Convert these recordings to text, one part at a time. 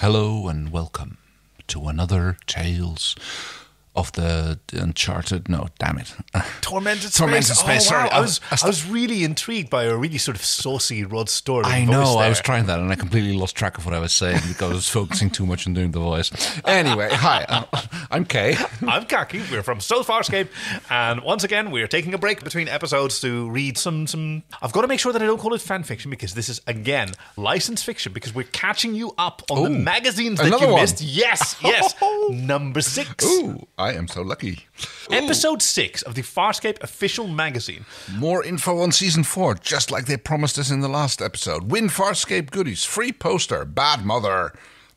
Hello and welcome to another Tales of the Uncharted. No, damn it. Tormented Space. Tormented Space, Oh, wow. I was, I- I I was really intrigued by a really sort of saucy Rod Stewart. I know, I was trying that and I completely lost track of what I was saying because I was focusing too much on doing the voice. Anyway, hi, uh, I'm Kay. I'm Kaki. We're from So Farscape, and once again, we're taking a break between episodes to read some some. I've got to make sure that I don't call it fan fiction because this is again licensed fiction because we're catching you up on the magazines that you one. missed. Yes, yes. Number six. Ooh, I am so lucky. Episode six of the Farscape official magazine. More info on season four, just like they promised us in the last episode. Win Farscape goodies, free poster, bad mother,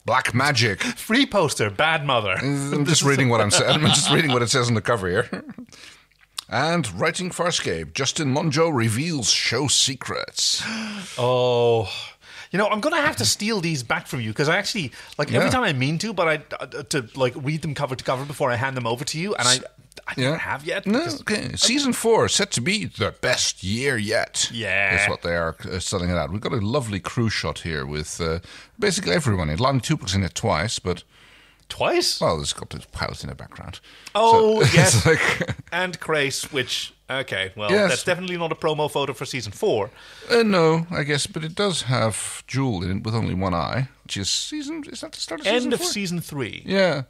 black magic. Free poster, Bad Mother. I'm just reading what I'm saying. I'm just reading what it says on the cover here. And writing Farscape, Justin Monjo reveals show secrets. Oh, you know, I'm gonna have to steal these back from you because I actually like every Yeah. time I mean to, but I uh, to like read them cover to cover before I hand them over to you, and I I never have yet. No, because- okay. Season four set to be the best year yet. Yeah. That's what they are uh, selling it out. We've got a lovely crew shot here with uh, basically everyone. Lani Tupu's in it twice, but Twice. well, there's got the pilot in the background. Oh, So, yes. like, and Crais, which okay, well, Yes. that's definitely not a promo photo for season four. uh, no, I guess, but it does have Jool in it with only one eye, which is season. Is that the start of season End of four? season three. Yeah.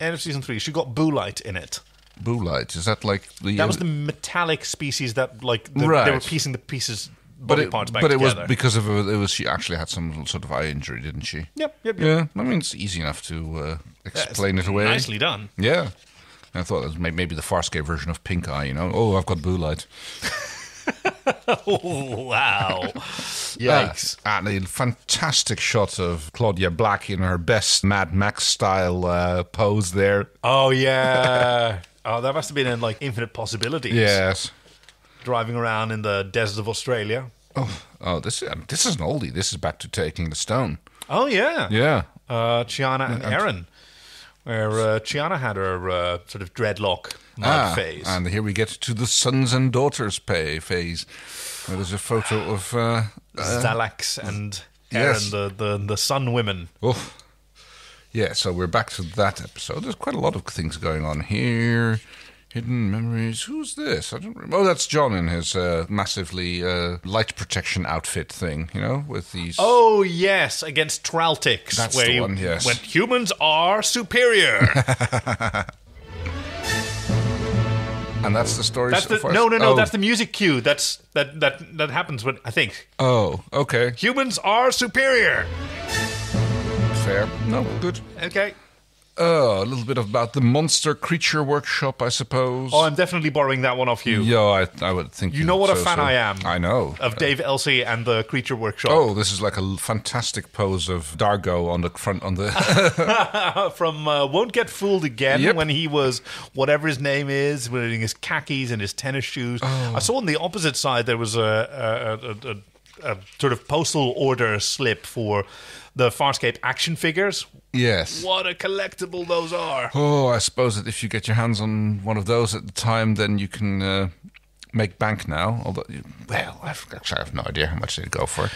End of season three. She got Boo Light in it. Light. Is that like the? That was the metallic species that like the, they were piecing the pieces but it, parts back but it was because of it was she actually had some sort of eye injury, didn't she? yep, yep, yep. Yeah, I mean it's easy enough to uh, explain it away. Nicely done. Yeah. I thought it was maybe the Farscape version of Pink Eye, you know. Oh, I've got blue light. Oh, wow. Yikes. Ah, and a fantastic shot of Claudia Black in her best Mad Max style uh, pose there. Oh yeah. oh, that must have been in like infinite possibilities. Yes. Driving around in the desert of Australia. Oh, oh this, um, this is an oldie. This is back to Taking the Stone. Oh yeah. Yeah. Uh, Chiana and Aeryn, where uh, Chiana had her uh, sort of dreadlock mud Ah, phase. And here we get to the sons and daughters pay phase. Where there's a photo of. Uh, Xhalax and Aeryn, yes. the, the the Sun Women. Oh, yeah. So we're back to that episode. There's quite a lot of things going on here. Hidden memories. Who's this? I don't remember. Oh, that's John in his uh, massively uh, light protection outfit thing. You know, with these. Oh yes, against Traltics, That's where the one, yes. when humans are superior. and that's the story. that's so the far? no, no, no. Oh. That's the music cue. That's that that that happens when I think Oh, okay. humans are superior. Fair. No, good. Okay. Oh, a little bit about the monster creature workshop, I suppose. Oh, I'm definitely borrowing that one off you. Yeah, I, I would think. You know what a fan so. I am. I know. Of Dave Elsey and the Creature Workshop. Oh, this is like a fantastic pose of Dargo on the front on the. From uh, Won't Get Fooled Again Yep. when he was whatever his name is, wearing his khakis and his tennis shoes. Oh. I saw on the opposite side there was a, a, a, a, a sort of postal order slip for the Farscape action figures. yes. What a collectible those are. Oh, I suppose that if you get your hands on one of those at the time, then you can uh, make bank now. Although, well, I've, actually, I have no idea how much they'd go for.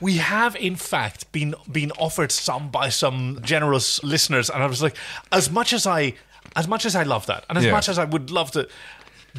We have, in fact, been been offered some by some generous listeners, and I was like, as much as I, as much as I love that, and as Yeah. much as I would love to,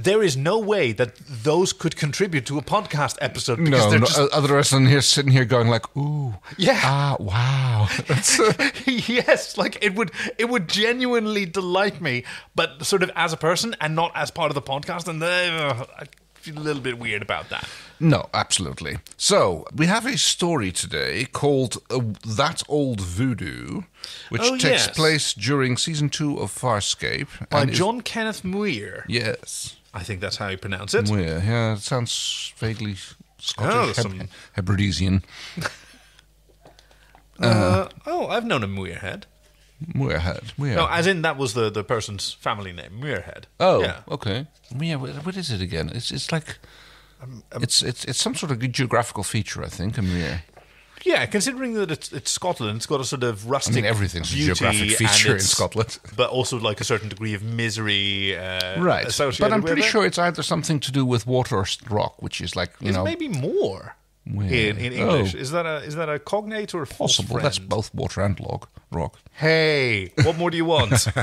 there is no way that those could contribute to a podcast episode because No, they're no just otherwise than here sitting here going like, ooh, Yeah. ah, wow. Yes, like it would it would genuinely delight me, but sort of as a person and not as part of the podcast, and uh, I feel a little bit weird about that. no, absolutely. So we have a story today called uh, "That Old Voodoo," which Oh, takes yes. place during season two of Farscape. By John Kenneth Muir, Yes. I think that's how you pronounce it. Muir, yeah, it sounds vaguely Scottish, Oh, Heb- some- Hebridean. Uh, oh, I've known a Muirhead. Muirhead. Muirhead. No, as in that was the, the person's family name, Muirhead. oh, yeah. okay. Muir, what what is it again? It's it's like Um, it's it's it's some sort of geographical feature, I think. A Muir. Yeah, considering that it's, it's Scotland, it's got a sort of rustic. I mean, everything's a geographic feature in Scotland. but also like a certain degree of misery. Uh, Right, but I'm pretty it. sure it's either something to do with water or rock, which is like you It's know, maybe more. In, in English. Oh. Is that a is that a cognate or a Possible. That's both water and log rock. Hey, what more do you want?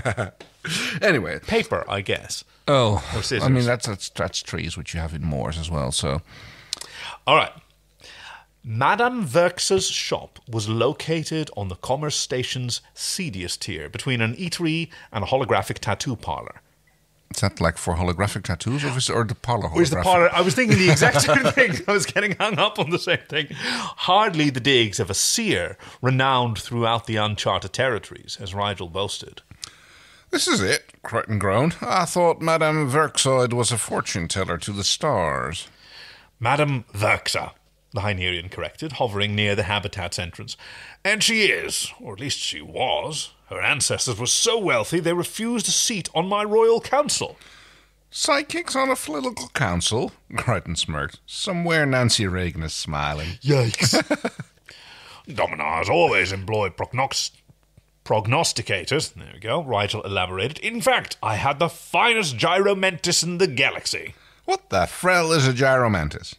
Anyway, Paper, I guess. oh, Or scissors. I mean that's that's that's trees which you have in moors as well. So All right. Madame Verx's shop was located on the Commerce Station's seediest tier between an eatery and a holographic tattoo parlor. is that like for holographic tattoos or, is, or the parlor holographic? Where's the parlor? I was thinking the exact same thing. I was getting hung up on the same thing. Hardly the digs of a seer renowned throughout the uncharted territories, as Rygel boasted. This is it, Crichton groaned. I thought Madame Verxoid was a fortune teller to the stars. Madame Verxa, the Hynerian corrected, hovering near the habitat's entrance. And she is, or at least she was. Her ancestors were so wealthy they refused a seat on my royal council. Psychics on a political council? Crichton smirked. Somewhere Nancy Reagan is smiling. Yikes. Dominars always employ prognos- prognosticators. There we go. Rygel elaborated. In fact, I had the finest gyromentis in the galaxy. What the frell is a gyromantis?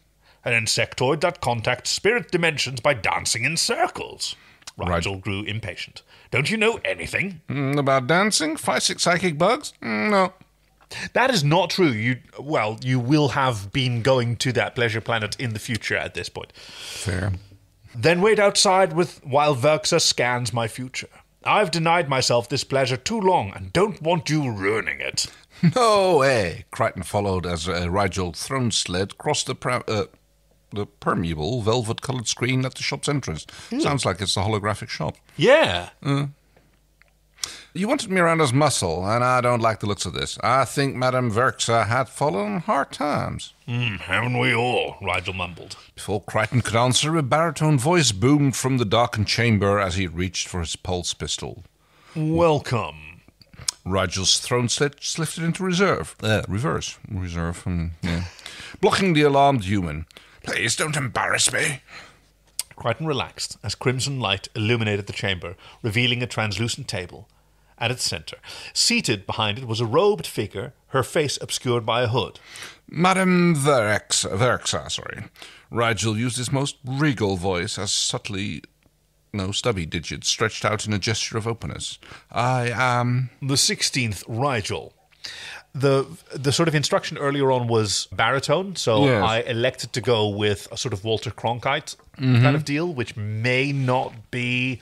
An insectoid that contacts spirit dimensions by dancing in circles. Rygel grew impatient. Don't you know anything? Mm, about dancing? Psychic psychic bugs? Mm, no. That is not true. You well, you will have been going to that pleasure planet in the future at this point. Fair. Then wait outside with while Verxa scans my future. I've denied myself this pleasure too long and don't want you ruining it. No way. Crichton followed as uh, Rygel throne sled crossed the pra- uh, the permeable velvet coloured screen at the shop's entrance. Sounds like it's a holographic shop. Yeah. You wanted Miranda's muscle, and I don't like the looks of this. I think Madame Verxa had fallen on hard times. Hmm, haven't we all? Rygel mumbled. Before Crichton could answer, a baritone voice boomed from the darkened chamber as he reached for his pulse pistol. Welcome. Rygel's throne slit lifted into reserve. Uh, reverse. Reserve. hmm, yeah. Blocking the alarmed human. Please don't embarrass me. Crichton relaxed as crimson light illuminated the chamber, revealing a translucent table. At its center, seated behind it, was a robed figure, her face obscured by a hood. Madame Verx, Verxa, sorry. Rygel used his most regal voice as subtly, no, stubby digits stretched out in a gesture of openness. I am. The sixteenth Rygel. The the sort of instruction earlier on was baritone, so Yes. I elected to go with a sort of Walter Cronkite mm-hmm. kind of deal, which may not be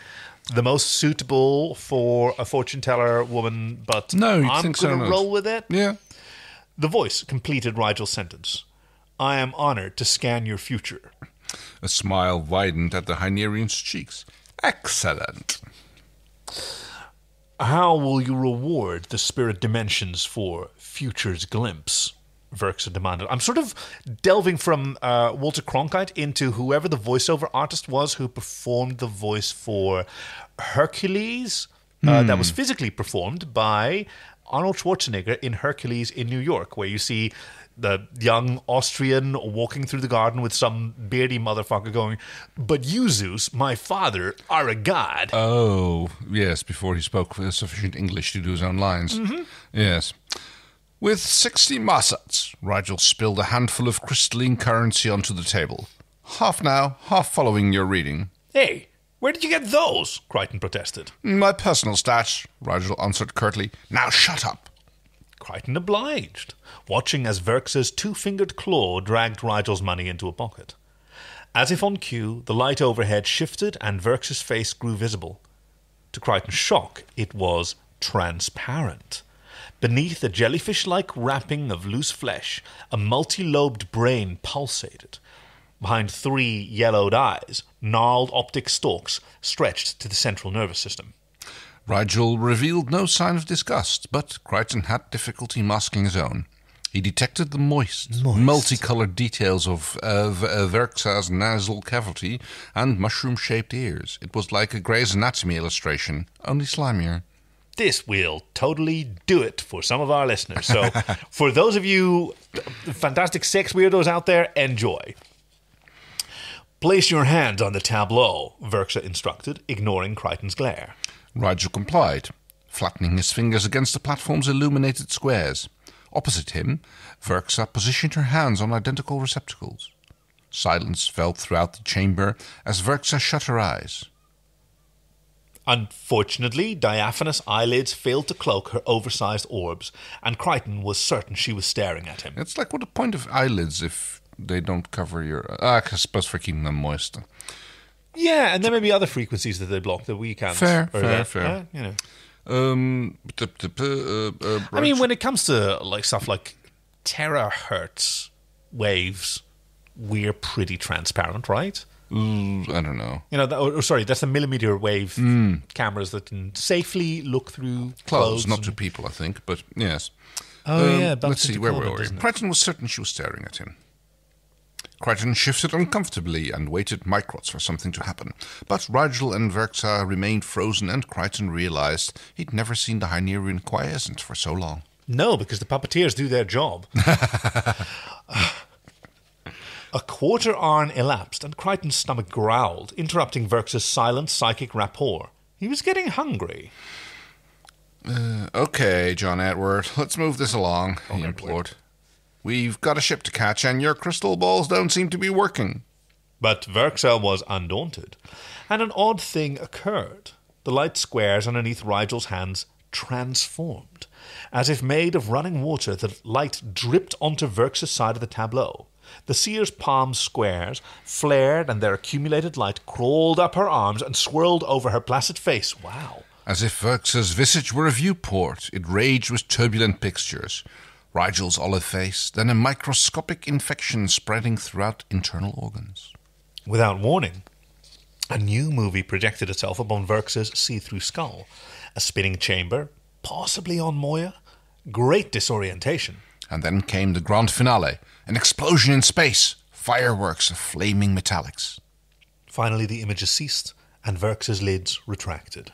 the most suitable for a fortune teller woman, but No, I'm going to not. roll with it. Yeah. The voice completed Rygel's sentence. I am honored to scan your future. A smile widened at the Hynerian's cheeks. Excellent. How will you reward the spirit dimensions for Future's Glimpse? Verxa demanded. I'm sort of delving from uh, Walter Cronkite into whoever the voiceover artist was who performed the voice for Hercules. Uh, that was physically performed by Arnold Schwarzenegger in Hercules in New York, where you see the young Austrian walking through the garden with some beardy motherfucker going, But you, Zeus, my father, are a god. Oh, yes, before he spoke sufficient English to do his own lines. Mm-hmm. Yes. With 60 massats, Rygel spilled a handful of crystalline currency onto the table. Half now, half following your reading. Hey, where did you get those? Crichton protested. My personal stash, Rygel answered curtly. Now shut up. Crichton obliged, watching as Verx's two fingered claw dragged Rygel's money into a pocket. As if on cue, the light overhead shifted and Verx's face grew visible. To Crichton's shock, it was transparent. Beneath a jellyfish like wrapping of loose flesh, a multi lobed brain pulsated. Behind three yellowed eyes, gnarled optic stalks stretched to the central nervous system. Rygel revealed no sign of disgust, but Crichton had difficulty masking his own. He detected the moist, multicolored details of uh, uh, Verxa's nasal cavity and mushroom shaped ears. It was like a Gray's Anatomy illustration, only slimier. this will totally do it for some of our listeners. So, for those of you fantastic sex weirdos out there, enjoy. Place your hand on the tableau, Verxa instructed, ignoring Crichton's glare. Rygel complied, flattening his fingers against the platform's illuminated squares. Opposite him, Verxa positioned her hands on identical receptacles. Silence fell throughout the chamber as Verxa shut her eyes. Unfortunately, diaphanous eyelids failed to cloak her oversized orbs, and Crichton was certain she was staring at him. It's like what the point of eyelids if they don't cover your. Ah, I suppose for keeping them moist. Yeah, and there may be other frequencies that they block that we can't. Fair, or fair, that- fair. yeah, you know. Um, t- t- p- uh, uh, I mean, when it comes to like stuff like terahertz waves, we're pretty transparent, right? Mm, I don't know. You know, that, or, or sorry, that's the millimeter wave cameras that can safely look through Clothes, clothes. not and- to people, I think, but yes. Oh Um, yeah, bumps let's see, where carbon, were we? doesn't it? Was certain she was staring at him. Crichton shifted uncomfortably and waited microts for something to happen. But Rygel and Verxa remained frozen, and Crichton realized he'd never seen the Hynerian quiescent for so long. No, because the puppeteers do their job. A quarter arn elapsed, and Crichton's stomach growled, interrupting Verx's silent psychic rapport. He was getting hungry. Uh, okay, John Edward, let's move this along, he oh, Edward. implored. We've got a ship to catch, and your crystal balls don't seem to be working. But Verxa was undaunted, and an odd thing occurred. The light squares underneath Rygel's hands transformed. As if made of running water, the light dripped onto Verx's side of the tableau. The seer's palm squares flared, and their accumulated light crawled up her arms and swirled over her placid face. Wow. As if Verx's visage were a viewport, it raged with turbulent pictures. Rygel's olive face, then a microscopic infection spreading throughout internal organs. Without warning, a new movie projected itself upon Verx's see through skull. A spinning chamber, possibly on Moya. Great disorientation. And then came the grand finale an explosion in space, fireworks of flaming metallics. Finally, the images ceased, and Verx's lids retracted.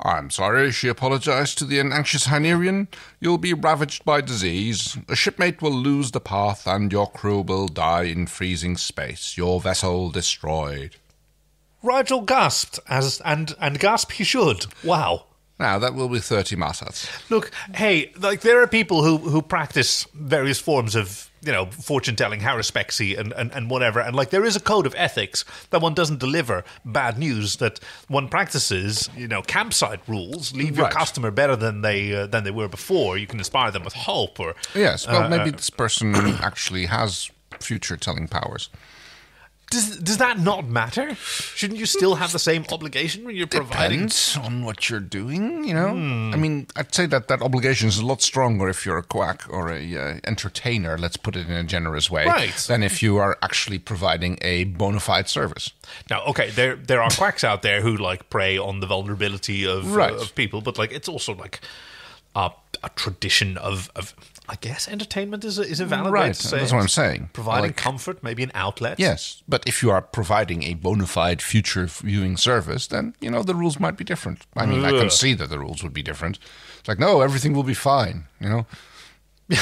I'm sorry, she apologized to the anxious Hynerian. You'll be ravaged by disease. A shipmate will lose the path, and your crew will die in freezing space. Your vessel destroyed. Rygel gasped, as and and gasp he should. Wow. Now, that will be 30 masats. Look, hey, like there are people who who practice various forms of you know fortune telling, haruspexy, and, and and whatever, and like there is a code of ethics that one doesn't deliver bad news. That one practices, you know, campsite rules. Leave your customer better than they uh, than they were before. You can inspire them with hope, or Yes, well, uh, maybe uh, this person actually has future telling powers. Does does that not matter? Shouldn't you still have the same obligation when you're providing? Depends on what you're doing, you know? I mean, I'd say that that obligation is a lot stronger if you're a quack or a uh, entertainer, let's put it in a generous way, Right. than if you are actually providing a bona fide service. Now, okay, there there are quacks out there who like prey on the vulnerability of Right. uh, of people, but like it's also like a, a tradition of of I guess entertainment is a, is a valid way Right, to say that's what I'm saying. Providing Like- comfort, maybe an outlet. Yes, but if you are providing a bona fide future viewing service, then, you know, the rules might be different. I mean, I can see that the rules would be different. It's like, no, everything will be fine, you know?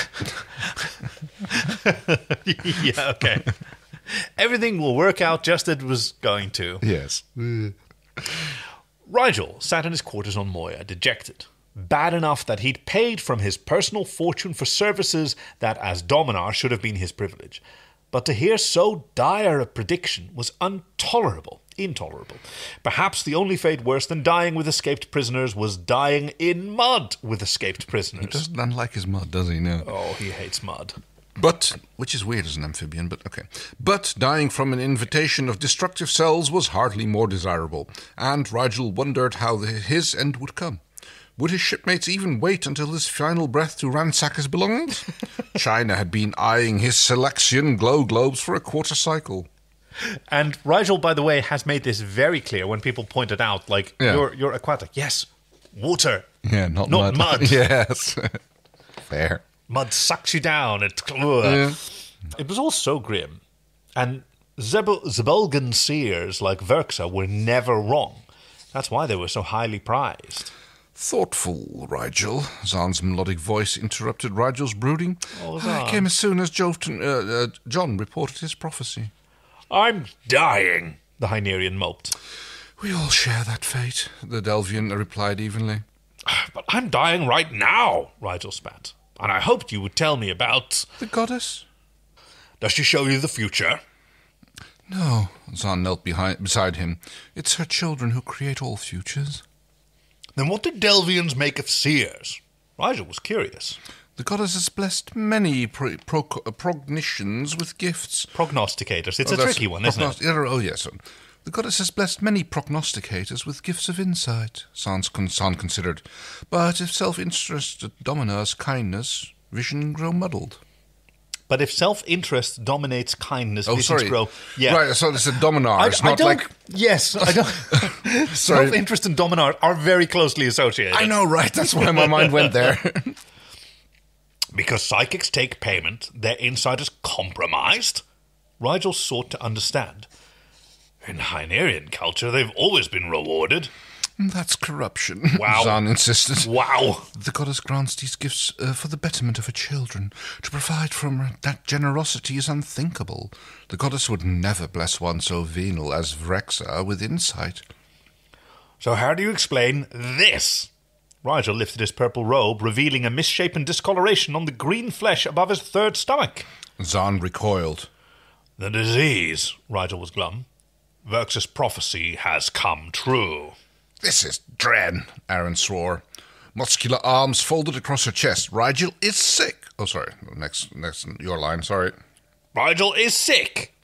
yeah. Okay. Everything will work out just as it was going to. Yes. Rygel sat in his quarters on Moya, dejected. Bad enough that he'd paid from his personal fortune for services that, as Dominar, should have been his privilege. But to hear so dire a prediction was intolerable. Intolerable. Perhaps the only fate worse than dying with escaped prisoners was dying in mud with escaped prisoners. He Doesn't unlike his mud, does he? No. Oh, he hates mud. But, which is weird as an amphibian, but okay. But dying from an invitation of destructive cells was hardly more desirable, and Rygel wondered how the, his end would come. Would his shipmates even wait until his final breath to ransack his belongings? Chiana had been eyeing his selection glow globes for a quarter cycle. And Rygel, by the way, has made this very clear when people pointed out, like, Yeah. you're, you're aquatic. Yes, water. Yeah, not, Not mud. mud. yes. Fair. Mud sucks you down. It, ugh. it was all so grim. And Zeb- Zebulgan seers like Verxa were never wrong. That's why they were so highly prized. Thoughtful, Rygel. Zhaan's melodic voice interrupted Rygel's brooding. Oh, came as soon as Jolton, uh, uh, John reported his prophecy. I'm dying, the Hynerian moped. We all share that fate, the Delvian replied evenly. But I'm dying right now, Rygel spat. And I hoped you would tell me about. The goddess? Does she show you the future? No, Zhaan knelt behind, beside him. It's her children who create all futures. Then what did Delvians make of seers? Rygel was curious. The goddess has blessed many pro- pro- prognitions with gifts. Prognosticators. It's Oh, a tricky one, isn't it? prognost- Oh, yes. The goddess has blessed many prognosticators with gifts of insight, Sans con- Zhaan considered. But if self-interest dominates kindness, vision grow muddled. But if self-interest dominates kindness, Oh, sorry. grow. Yeah. Right, so it's a dominar. It's not don't, like... Yes, I don't. Sorry. Self-interest and dominar are very closely associated. I know, right? That's why my mind went there. Because psychics take payment, their insight is compromised? Rygel sought to understand. In Hynerian culture, they've always been rewarded. That's corruption, Wow. Zhaan insisted. Wow. The goddess grants these gifts uh, for the betterment of her children. To provide from her that generosity is unthinkable. The goddess would never bless one so venal as Vrexa with insight. So how do you explain this? Rygel lifted his purple robe, revealing a misshapen discoloration on the green flesh above his third stomach. Zhaan recoiled. The disease, Rygel was glum. Verx's prophecy has come true. This is Dren, Aeryn swore. Muscular arms folded across her chest. Rygel is sick. Oh, sorry. Next, next, your line. Sorry. Rygel is sick.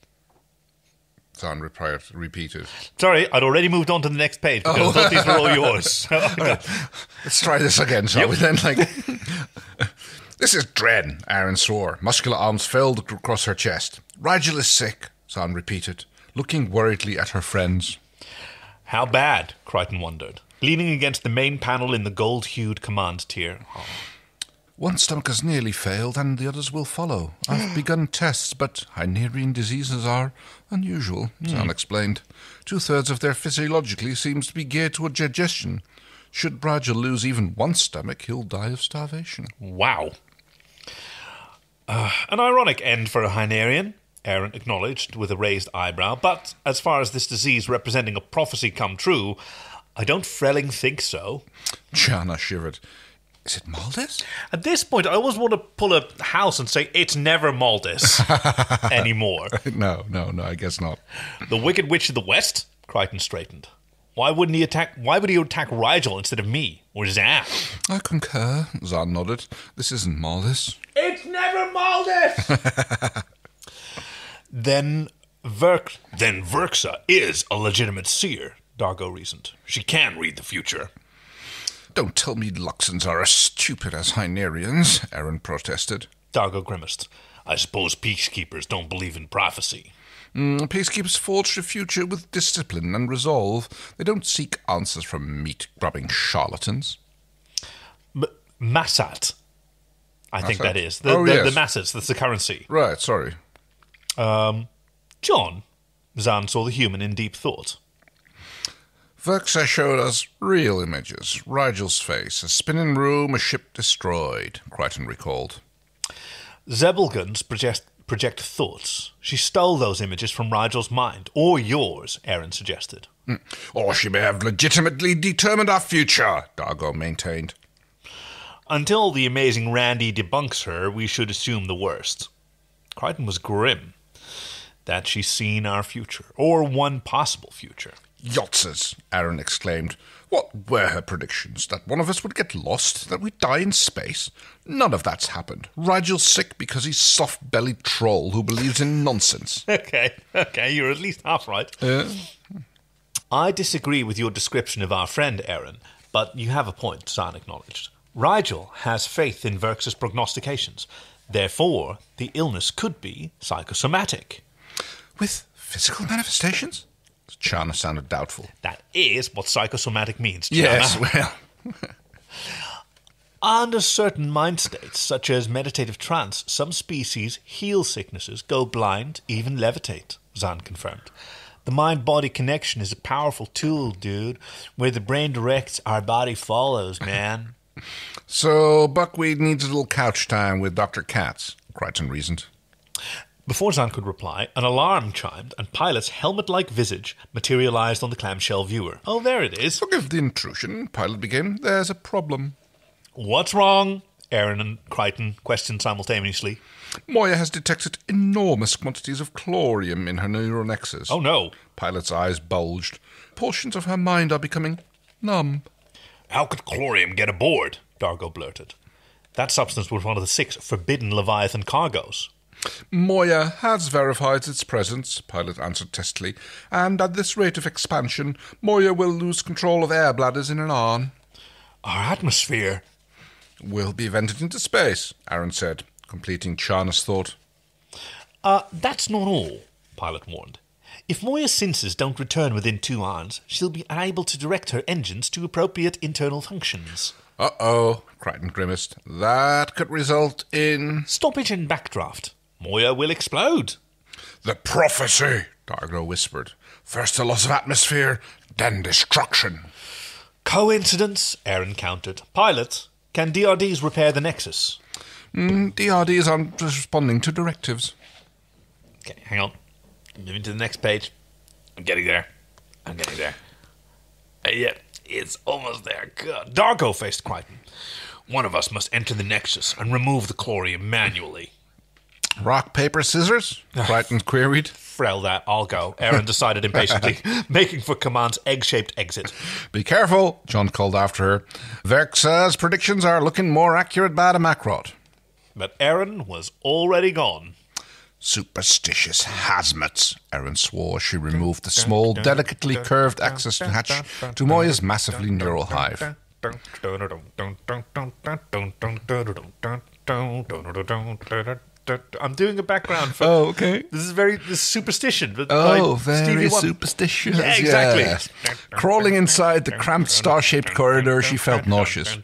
Replied, repeated. Sorry, I'd already moved on to the next page because I thought these were all oh. yours. Let's try this again, shall we then? Like, this is Dren, Aeryn swore. Muscular arms fell across her chest. Rygel is sick, Zhaan repeated, looking worriedly at her friends. How bad? Crichton wondered, leaning against the main panel in the gold hued command tier. Oh, One stomach has nearly failed, and the others will follow. I've begun tests, but Hynerian diseases are unusual, Zhaan explained. Two thirds of their physiologically seems to be geared toward digestion. Should Rygel lose even one stomach, he'll die of starvation. Wow. Uh, an ironic end for a Hynerian, Aeryn acknowledged with a raised eyebrow. But as far as this disease representing a prophecy come true, I don't Frelling think so. Chiana shivered. Is it Maldis? At this point, I always want to pull a house and say it's never Maldis anymore. No, no, no, I guess not. The Wicked Witch of the West? Crichton straightened. Why wouldn't he attack? Why would he attack Rygel instead of me or Zhaan? I concur, Zhaan nodded. This isn't Maldis. It's never Maldis. then Verk, then Verxa is a legitimate seer. Dargo reasoned. She can read the future. Don't tell me Luxans are as stupid as Hynerians, Aeryn protested. Dargo grimaced. I suppose peacekeepers don't believe in prophecy. Mm, peacekeepers forge the future with discipline and resolve. They don't seek answers from meat-grubbing charlatans. M- Massat. I think that is. The, Oh, the, yes. the Massats, that's the currency. Right, sorry. Um, John. Zhaan saw the human in deep thought. Verxa showed us real images. Rygel's face, a spinning room, a ship destroyed, Crichton recalled. Zebulgans project, project thoughts. She stole those images from Rygel's mind, or yours, Aeryn suggested. Or she may have legitimately determined our future, Dargo maintained. Until the amazing Randi debunks her, we should assume the worst. Crichton was grim. That she's seen our future, or one possible future. Yotzes, Aeryn exclaimed. What were her predictions? That one of us would get lost? That we'd die in space? None of that's happened. Rygel's sick because he's soft-bellied troll who believes in nonsense. Okay, okay, you're at least half right. I disagree with your description of our friend, Aeryn, but you have a point, Zhaan acknowledged. Rygel has faith in Verx's prognostications. Therefore, the illness could be psychosomatic. With physical manifestations? Chiana sounded doubtful. That is what psychosomatic means. Yes, well, Under certain mind states, such as meditative trance, some species heal sicknesses, go blind, even levitate, Zhaan confirmed. The mind body connection is a powerful tool, dude. Where the brain directs, our body follows, man. so Buckwheat needs a little couch time with Dr. Katz, Crichton reasoned. Before Zhaan could reply, an alarm chimed, and Pilot's helmet like visage materialized on the clamshell viewer. Oh, there it is. Forgive the intrusion, Pilot began. There's a problem. What's wrong? Aeryn and Crichton questioned simultaneously. Moya has detected enormous quantities of chlorium in her neural nexus. Oh no. Pilot's eyes bulged. Portions of her mind are becoming numb. How could chlorium get aboard? Dargo blurted. That substance was one of the six forbidden Leviathan cargoes. Moya has verified its presence, Pilot answered testily, and at this rate of expansion, Moya will lose control of air bladders in an hour. Our atmosphere. Will be vented into space, Aeryn said, completing Chiana's thought. Uh, that's not all, Pilot warned. If Moya's senses don't return within two hours, she'll be unable to direct her engines to appropriate internal functions. Uh oh, Crichton grimaced. That could result in. Stoppage and backdraft. Moya will explode. The prophecy, Dargo whispered. First a loss of atmosphere, then destruction. Coincidence, Aeryn countered. Pilot, can DRDs repair the Nexus? Mm, DRDs aren't responding to directives. Okay, hang on. Moving to the next page. I'm getting there. I'm getting there. Uh, yeah, it's almost there. God. Dargo faced Crichton. One of us must enter the Nexus and remove the chlorium manually. Rock, paper, scissors? Crichton queried. Frell that, I'll go. Aeryn decided impatiently, making for Command's egg shaped exit. Be careful, John called after her. Verxa's predictions are looking more accurate by the macrot. But Aeryn was already gone. Superstitious hazmats, Aeryn swore as she removed the small, delicately curved access hatch to Moya's massively neural hive. I'm doing a background for. Oh, okay. This is very this is superstition. But Oh, very superstitious. Yeah, exactly. yes. Crawling inside the cramped star shaped corridor, she felt nauseous.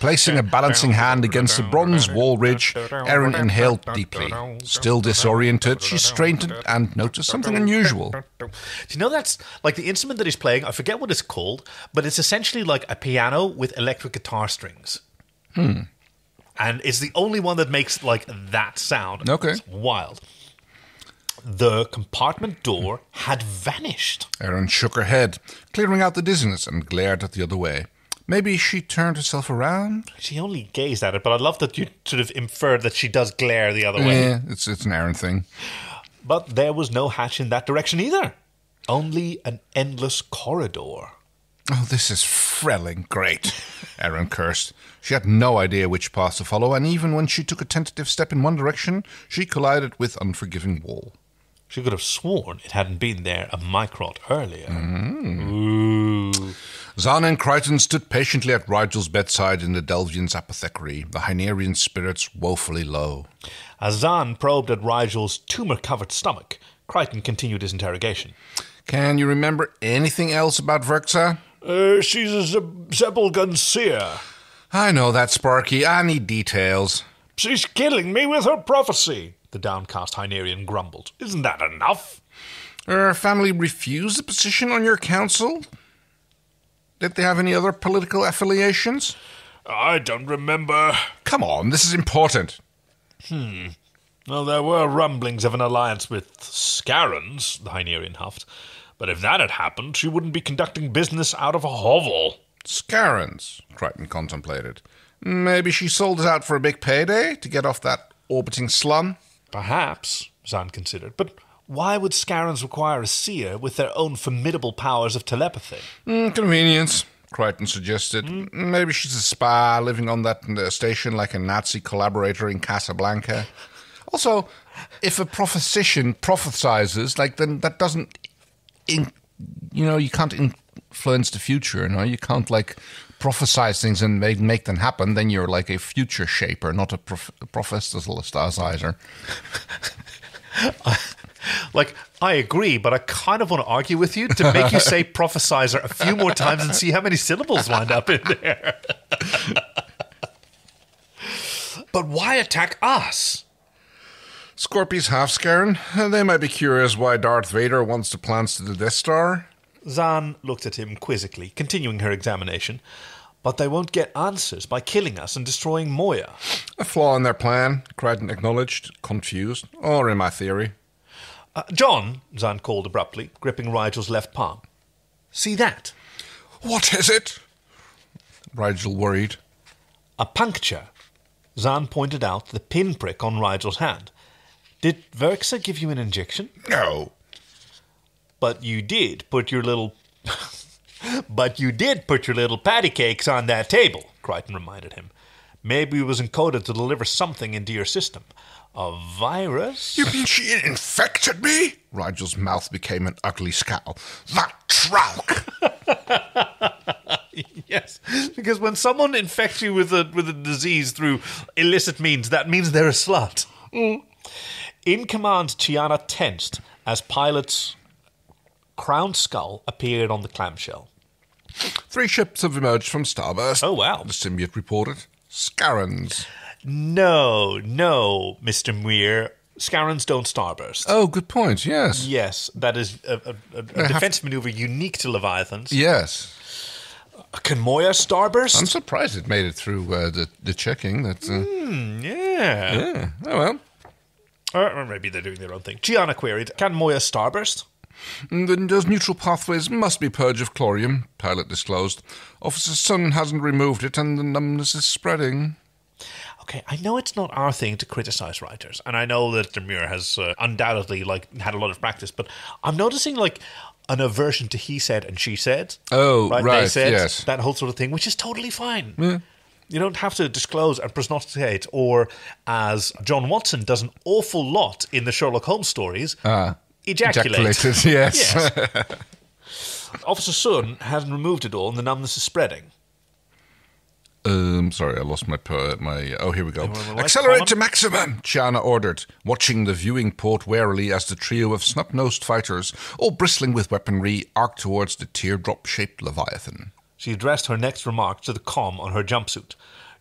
Placing a balancing hand against the bronze wall ridge, Aeryn inhaled deeply. Still disoriented, she strained and noticed something unusual. Do you know that's like the instrument that he's playing? I forget what it's called, but it's essentially like a piano with electric guitar strings. Hmm. And it's the only one that makes like that sound. Okay. It's wild. The compartment door had vanished. Aeryn shook her head, clearing out the dizziness, and glared at the other way. Maybe she turned herself around? She only gazed at it, but I love that you sort of inferred that she does glare the other way. Yeah, it's, it's an Aeryn thing. But there was no hatch in that direction either. Only an endless corridor. Oh, this is frelling great, Aeryn cursed. She had no idea which path to follow, and even when she took a tentative step in one direction, she collided with unforgiving wall. She could have sworn it hadn't been there a microt earlier. Mm-hmm. Ooh. Zhaan and Crichton stood patiently at Rygel's bedside in the Delvian's apothecary, the Hynerian spirits woefully low. As Zhaan probed at Rygel's tumor covered stomach, Crichton continued his interrogation. Can you remember anything else about Verxa? Uh, she's a Zeb- Zebulgun seer. I know that, Sparky. I need details. She's killing me with her prophecy, the downcast Hynerian grumbled. Isn't that enough? Her family refused the position on your council? Did they have any other political affiliations? I don't remember. Come on, this is important. Hmm. Well, there were rumblings of an alliance with Scarrans, the Hynerian huffed. But if that had happened, she wouldn't be conducting business out of a hovel. Scarrans, Crichton contemplated. Maybe she sold it out for a big payday to get off that orbiting slum? Perhaps, Zhaan considered. But why would Scarrans require a seer with their own formidable powers of telepathy? Mm, convenience, Crichton suggested. Maybe she's a spy living on that uh, station like a Nazi collaborator in Casablanca. Also, if a prophesician prophesizes, like then that doesn't, in, you know, you can't influence the future. You know, you can't like prophesize things and make, make them happen. Then you're like a future shaper, not a prof- prophesizer. Like, I agree, but I kind of want to argue with you to make you say prophesizer a few more times and see how many syllables wind up in there. but why attack us? Scorpius half Scarran. They might be curious why Darth Vader wants the plans to the Death Star. Zhaan looked at him quizzically, continuing her examination. But they won't get answers by killing us and destroying Moya. A flaw in their plan, Crichton acknowledged, confused, or in my theory. Uh, John, Zhaan called abruptly, gripping Rygel's left palm. See that? What is it? Rygel worried. A puncture. Zhaan pointed out the pinprick on Rygel's hand. Did Verxa give you an injection? No. But you did put your little. but you did put your little patty cakes on that table, Crichton reminded him. Maybe it was encoded to deliver something into your system. A virus? You mean she infected me? Rygel's mouth became an ugly scowl. That Tralk! yes, because when someone infects you with a with a disease through illicit means, that means they're a slut. Mm. In command, Chiana tensed as Pilot's crown skull appeared on the clamshell. Three ships have emerged from Starburst. Oh, wow. The symbiote reported. Scarrans. No, no, Mister Muir. Scarrans don't starburst. Oh, good point. Yes. Yes, that is a, a, a, defense maneuver unique to Leviathans. Yes. Can Moya starburst? I'm surprised it made it through uh, the, the checking. That, uh, yeah. yeah. Oh, well. Or, maybe they're doing their own thing. Chiana queried, Can Moya starburst? Mm, Then those neutral pathways must be purged of chlorium, Pilot disclosed. Officer Sun hasn't removed it, and the numbness is spreading. Okay, I know it's not our thing to criticize writers, and I know that Demure has uh, undoubtedly like had a lot of practice, but I'm noticing like an aversion to he said and she said. Oh, They right, said yes. that whole sort of thing, which is totally fine. You don't have to disclose and prognosticate, or as John Watson does an awful lot in the Sherlock Holmes stories, uh, ejaculate. Ejaculated, yes. Yes. Officer Sun hasn't removed it all, and the numbness is spreading. Um, sorry, I lost my per- my. Oh, here we go. on the right Accelerate column? to maximum, Chiana ordered, watching the viewing port warily as the trio of snub-nosed fighters, all bristling with weaponry, arced towards the teardrop-shaped leviathan. She addressed her next remark to the com on her jumpsuit.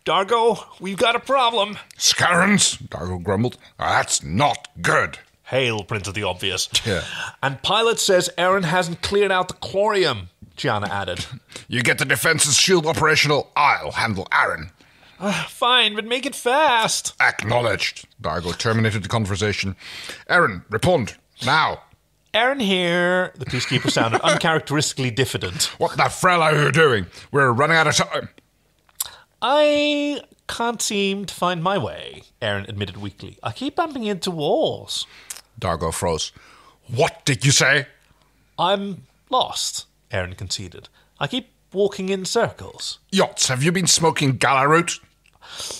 Dargo, we've got a problem. Scarrans, Dargo grumbled. That's not good. Hail, Prince of the Obvious. Yeah. And pilot says Aeryn hasn't cleared out the chlorium, Chiana added. You get the defense's shield operational. I'll handle Aeryn. Ah, fine, but make it fast. Acknowledged. Dargo terminated the conversation. Aeryn, respond now. Aeryn here, the peacekeeper sounded uncharacteristically diffident. What the frell are you doing? We're running out of time. I can't seem to find my way, Aeryn admitted weakly. I keep bumping into walls. Dargo froze. What did you say? I'm lost, Aeryn conceded. I keep walking in circles. Yachts, have you been smoking gala root?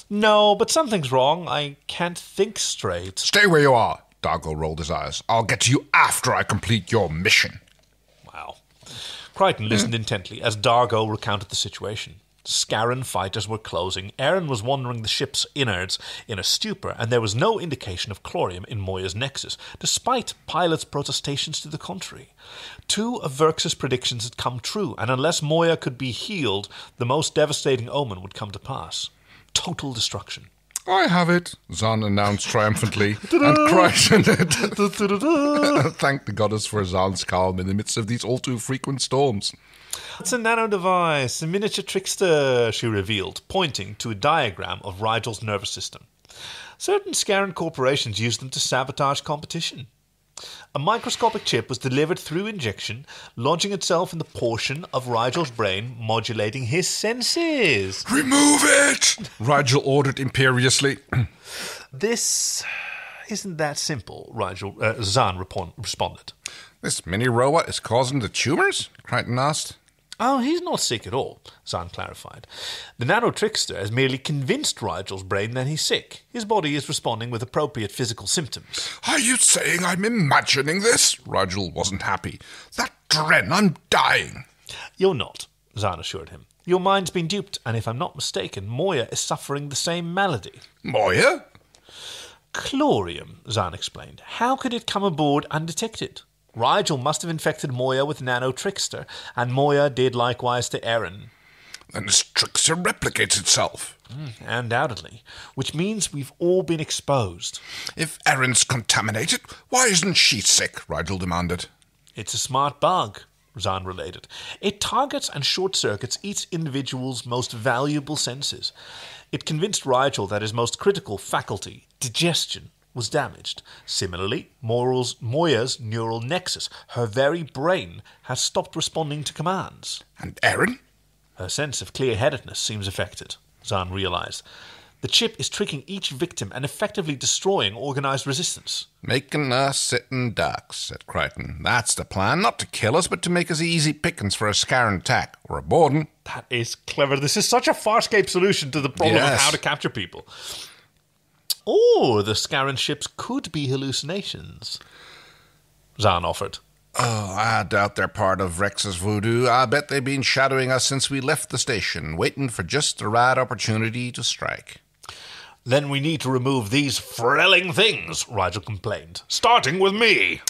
No, but something's wrong. I can't think straight. Stay where you are. Dargo rolled his eyes. I'll get to you after I complete your mission. Wow. Crichton listened intently as Dargo recounted the situation. Scarran fighters were closing. Aeryn was wandering the ship's innards in a stupor, and there was no indication of chlorium in Moya's nexus, despite pilots' protestations to the contrary. Two of Verx's predictions had come true, and unless Moya could be healed, the most devastating omen would come to pass total destruction. I have it, Zhaan announced triumphantly, and Crichton Thank the goddess for Zhaan's calm in the midst of these all too frequent storms. It's a nano device, a miniature trickster, she revealed, pointing to a diagram of Rygel's nervous system. Certain Scarran corporations use them to sabotage competition. A microscopic chip was delivered through injection, lodging itself in the portion of Rygel's brain modulating his senses. Remove it! Rygel ordered imperiously. This isn't that simple, Rygel, uh, Zhaan repon- responded. this mini robot is causing the tumors? Crichton asked. Oh, he's not sick at all, Zhaan clarified. The nano trickster has merely convinced Rygel's brain that he's sick. His body is responding with appropriate physical symptoms. Are you saying I'm imagining this? Rygel wasn't happy. That Dren, I'm dying. You're not, Zhaan assured him. Your mind's been duped, and if I'm not mistaken, Moya is suffering the same malady. Moya? Chlorium, Zhaan explained. How could it come aboard undetected? Rygel must have infected Moya with nano trickster, and Moya did likewise to Aeryn. Then this trickster replicates itself. Hmm, undoubtedly. Which means we've all been exposed. If Aeryn's contaminated, why isn't she sick? Rygel demanded. It's a smart bug, Zhaan related. It targets and short circuits each individual's most valuable senses. It convinced Rygel that his most critical faculty, digestion, was damaged. Similarly, Moral's, Moya's neural nexus, her very brain, has stopped responding to commands. And Aeryn? Her sense of clear headedness seems affected, Zhaan realized. The chip is tricking each victim and effectively destroying organized resistance. Making us sitting ducks, said Crichton. That's the plan, not to kill us, but to make us easy pickings for a Scarran attack or a Borden. That is clever. This is such a Farscape solution to the problem of how to capture people. Or the Scarran ships could be hallucinations. Zhaan offered. Oh, I doubt they're part of Rex's voodoo. I bet they've been shadowing us since we left the station, waiting for just the right opportunity to strike. Then we need to remove these frelling things, Rygel complained. Starting with me.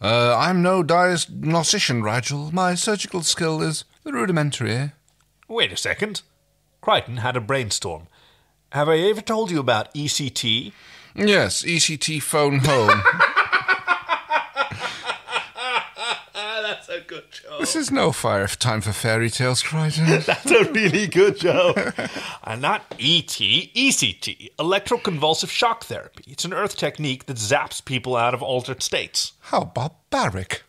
Uh, I'm no diagnostician, Rygel. My surgical skill is rudimentary. Wait a second. Crichton had a brainstorm. Have I ever told you about E ECT? Yes, ECT phone home. That's a good joke. this is no fire time for fairy tales, Crichton. That's a really good joke. and not ET, ECT, electroconvulsive shock therapy. It's an Earth technique that zaps people out of altered states. How barbaric.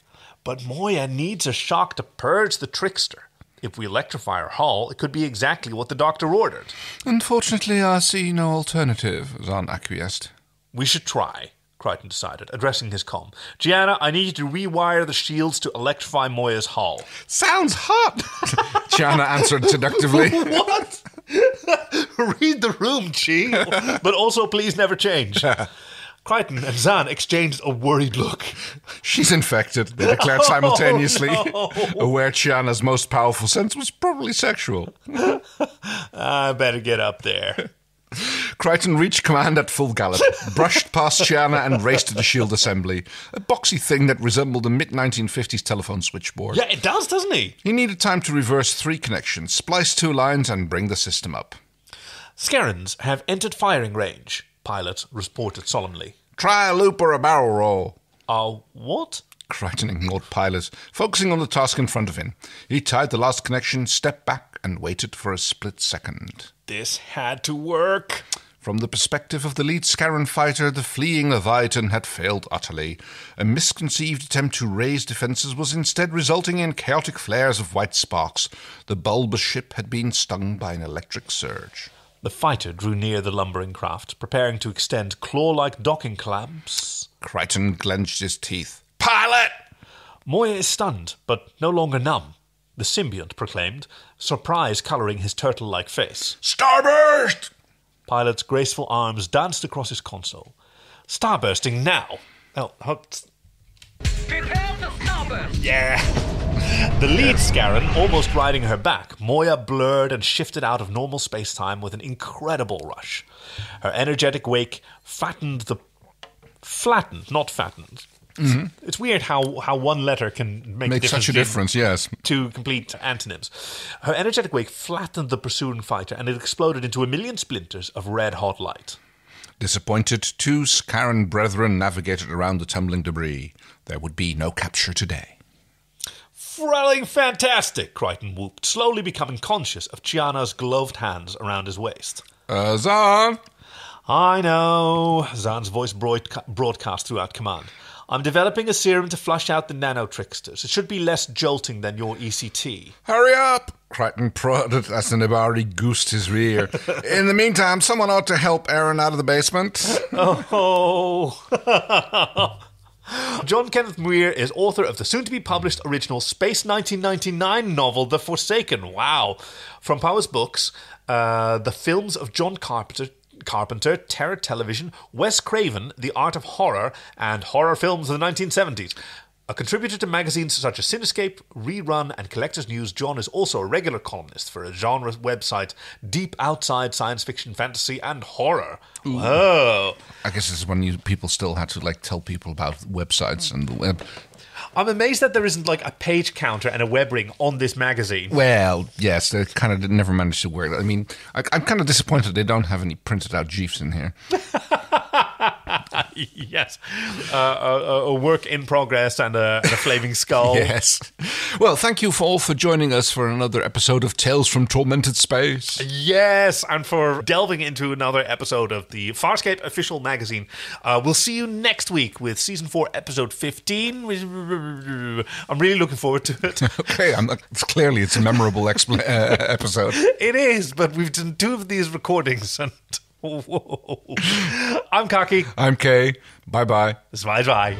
But Moya needs a shock to purge the trickster. If we electrify our hull, it could be exactly what the doctor ordered. Unfortunately, I see no alternative, Zhaan acquiesced. We should try, Crichton decided, addressing his comm. Chiana, I need you to rewire the shields to electrify Moya's hull. Sounds hot! Chiana answered seductively. What? Read the room, Chi. but also, please never change. Crichton and Zhaan exchanged a worried look. She's infected, they declared oh, simultaneously, aware Chiana's most powerful sense was probably sexual. I better get up there. Crichton reached command at full gallop, brushed past Chiana and raced to the shield assembly, a boxy thing that resembled a mid 1950s telephone switchboard. Yeah, it does, doesn't he? He needed time to reverse three connections, splice two lines, and bring the system up. Scarrans have entered firing range, Pilot reported solemnly. Try a loop or a barrel roll. Uh, what? Crichton ignored Pilot, focusing on the task in front of him. He tied the last connection, stepped back, and waited for a split second. This had to work. From the perspective of the lead Scarran fighter, the fleeing Leviathan had failed utterly. A misconceived attempt to raise defenses was instead resulting in chaotic flares of white sparks. The bulbous ship had been stung by an electric surge. The fighter drew near the lumbering craft, preparing to extend claw like docking clamps. Crichton clenched his teeth. Pilot! Moya is stunned, but no longer numb. The symbiont proclaimed, surprise colouring his turtle like face. Starburst! Pilot's graceful arms danced across his console. Starbursting now! Oh, how- Prepare for starburst! yeah! The lead Scarran almost riding her back, Moya blurred and shifted out of normal space time with an incredible rush. Her energetic wake fattened the. flattened, not fattened. Mm-hmm. It's weird how, how one letter can make, Makes difference such a difference, yes. two complete antonyms. Her energetic wake flattened the pursuing fighter and it exploded into a million splinters of red hot light. Disappointed, two Scarran brethren navigated around the tumbling debris. There would be no capture today. Frelling fantastic, Crichton whooped, slowly becoming conscious of Chiana's gloved hands around his waist. Uh, Zhaan! I know, Zhaan's voice broadca- broadcast throughout command. I'm developing a serum to flush out the nano tricksters. It should be less jolting than your ECT. Hurry up! Crichton prodded as the Nebari goosed his rear. In the meantime, someone ought to help Aeryn out of the basement. Oh. John Kenneth Muir is author of the soon to be published original Space 1999 novel, The Forsaken. Wow. From Powers Books, uh, the films of John Carpenter. Carpenter, Terror Television, Wes Craven, The Art of Horror, and horror films of the 1970s. A contributor to magazines such as Cinescape, Rerun, and Collector's News, John is also a regular columnist for a genre website deep outside science fiction, fantasy, and horror. Whoa. I guess this is when you people still had to like tell people about websites and the web. I'm amazed that there isn't like a page counter and a web ring on this magazine. Well, yes, they kind of never managed to work. I mean, I, I'm kind of disappointed they don't have any printed out GIFs in here. yes, uh, a, a work in progress and a, and a flaming skull. Yes. Well, thank you for all for joining us for another episode of Tales from Tormented Space. Yes, and for delving into another episode of the Farscape official magazine. Uh, we'll see you next week with season four, episode fifteen. I'm really looking forward to it. Okay, I'm it's clearly it's a memorable expl- uh, episode. it is, but we've done two of these recordings, and Whoa. I'm Cocky. I'm Kay. Bye bye. Bye bye.